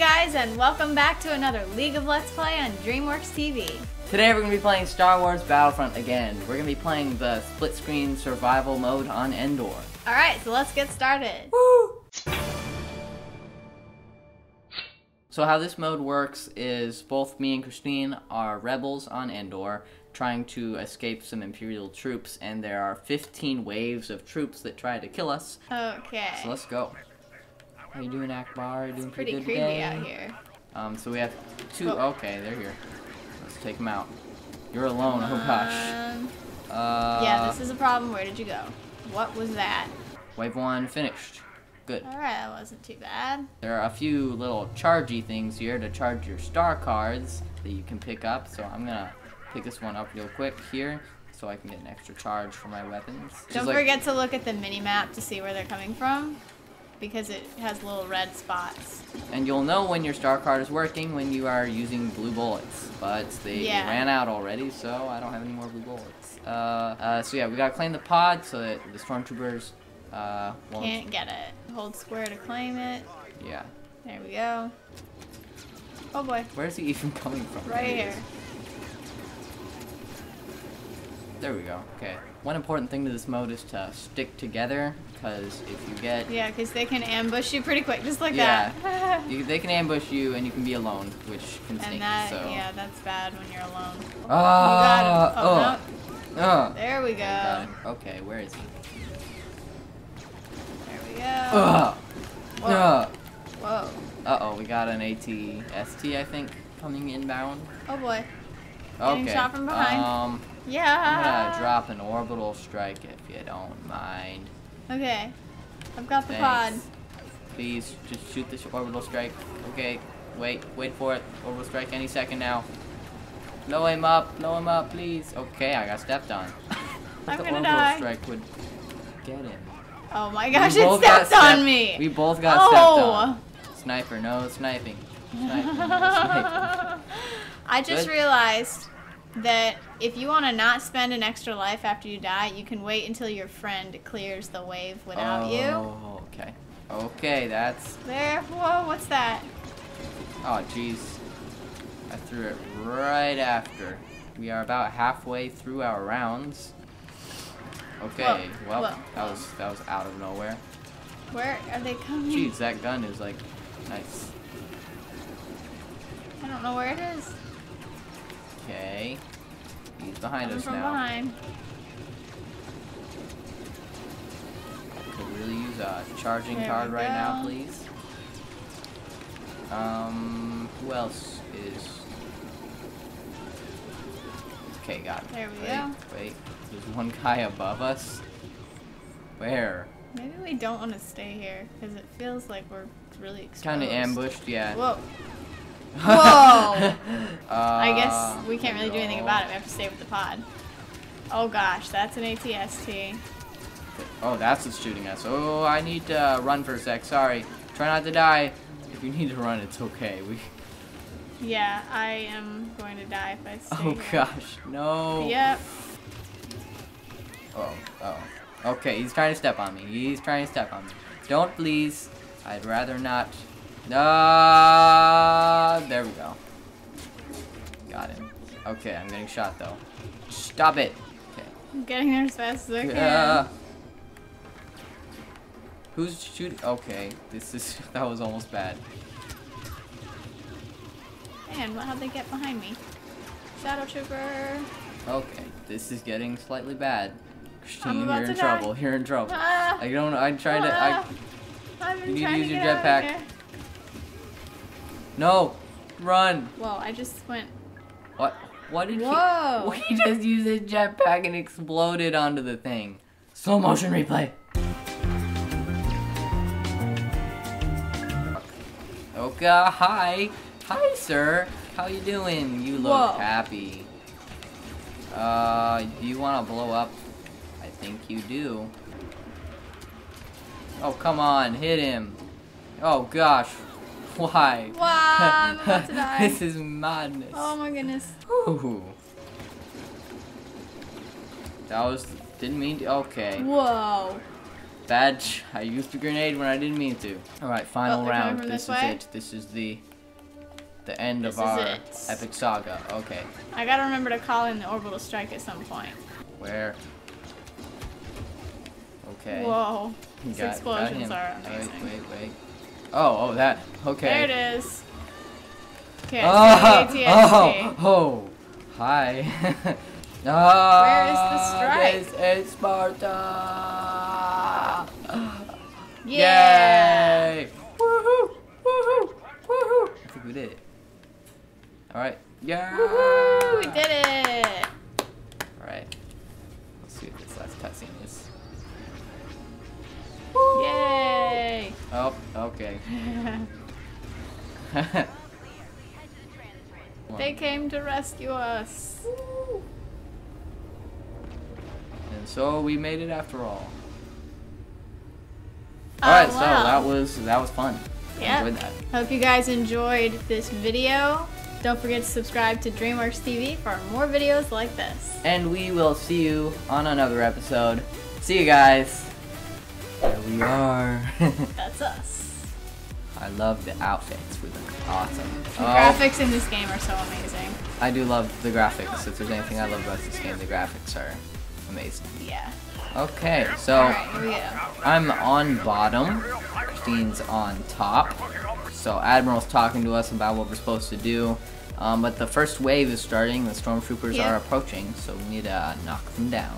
guys, and welcome back to another League of Let's Play on DreamWorks TV. Today we're going to be playing Star Wars Battlefront again. We're going to be playing the split screen survival mode on Endor. Alright, so let's get started. Woo! So how this mode works is both me and Christine are rebels on Endor trying to escape some Imperial troops and there are 15 waves of troops that try to kill us. Okay. So let's go. How you doing, Ackbar? You doing it's pretty good creepy today? out here. Um, so we have two. Oh. Okay, they're here. Let's take them out. You're alone. Oh gosh. Um, Uh, yeah, this is a problem. Where did you go? What was that? Wave one finished. Good. Alright, that wasn't too bad. There are a few little chargy things here to charge your star cards that you can pick up. So I'm gonna pick this one up real quick here, so I can get an extra charge for my weapons. Don't like- forget to look at the mini map to see where they're coming from, because it has little red spots. And you'll know when your star card is working when you are using blue bullets. But they Yeah. ran out already, so I don't have any more blue bullets. Uh, uh, so yeah, we gotta claim the pod so that the stormtroopers uh, won't. Can't get it. Hold square to claim it. Yeah. There we go. Oh boy, Where's he even coming from? right here. There we go. Okay. One important thing to this mode is to stick together, because if you get Yeah, because they can ambush you pretty quick, just like Yeah. that. You, they can ambush you and you can be alone, which can stink. and that, so. yeah, that's bad when you're alone. Ah, you got him. Oh, oh, oh. no. There we go. Okay, where is he? There we go. Ugh. Whoa. Ugh. Whoa. Uh oh, we got an AT-ST, I think, coming inbound. Oh boy. Getting Okay. shot from behind. Um, Yeah. I'm gonna drop an orbital strike if you don't mind. Okay. I've got the Thanks. Please, just shoot this orbital strike. Okay, wait, wait for it. Orbital strike any second now. Blow him up, blow him up, please. Okay, I got stepped on. I'm the gonna orbital die. strike would get him. Oh my gosh, We it got stepped on me. We both got oh. stepped on. Sniper, no sniping. Sniper, no sniping. I just Good. realized that if you want to not spend an extra life after you die, you can wait until your friend clears the wave without you. Oh, okay. Okay, that's. There. Whoa, what's that? Oh, jeez. I threw it right after. We are about halfway through our rounds. Okay, Whoa, well, whoa, that was that was out of nowhere. Where are they coming? Jeez, that gun is like nice. I don't know where it is. Okay, he's behind Coming us from now. behind. Could really use a charging There card right now, please. Um, who else is? Okay, got it. There we wait, go. Wait, there's one guy above us. Where? Maybe we don't want to stay here because it feels like we're really exposed. Kind of ambushed, yeah. Whoa. Whoa. uh, I guess we can't really do anything about it. We have to stay with the pod. Oh gosh, that's an ATST. Oh, that's what's shooting us. Oh, I need to uh, run for a sec. Sorry. Try not to die. If you need to run, it's okay. We. Yeah, I am going to die if I stay Oh here. gosh, no. Yep. Oh, oh. Okay, he's trying to step on me. He's trying to step on me. Don't please. I'd rather not. No. Okay, I'm getting shot though. Stop it. Okay. I'm getting there as fast as I can. Yeah. Who's shooting? Okay, this is that was almost bad. Man, what, how'd they get behind me? Shadow Trooper. Okay, this is getting slightly bad. Christine, you're in to die. trouble. You're in trouble. Ah, I don't. I'm trying to. ah, I. I've been you need to use your get out of jetpack. No, run. Whoa, I just went. What? What did Whoa. he? He just used his jetpack and exploded onto the thing. Slow motion replay. Okay, hi. Hi, sir. How you doing? You look Whoa. happy. Uh, do you want to blow up? I think you do. Oh, come on. Hit him. Oh, gosh. Why? Wow, I'm about to die. this is madness. Oh my goodness. Ooh. That was didn't mean to, okay. Whoa. bad. I used the grenade when I didn't mean to. All right, final Oh, round. This, this is it. This is the the end This of our it. epic saga. Okay, I gotta remember to call in the orbital strike at some point. where? Okay. Whoa. These got- got explosions him. are Wait, amazing. wait, wait. Oh, oh, that. Okay. There it is. Okay, Ah, see ATST. oh, oh, hi. ah, Where is the strike? This is Sparta. Yeah. Yay! Woohoo! Woohoo! Woohoo! I think we did it. All right. Yeah. Woohoo! We did it. Oh, okay. they came to rescue us. and so we made it after all. Oh, All right, so that was that was fun. Enjoyed that. Hope you guys enjoyed this video. Don't forget to subscribe to DreamWorks TV for more videos like this. And we will see you on another episode. See you guys. We are. That's us. I love the outfits. We look awesome. The Oh, graphics in this game are so amazing. I do love the graphics. If there's anything I love about this game, the graphics are amazing. Yeah. Okay, so Alright, here we go. I'm on bottom. Christine's on top. So Admiral's talking to us about what we're supposed to do. Um, but the first wave is starting. The stormtroopers Yeah. are approaching, so we need to knock them down.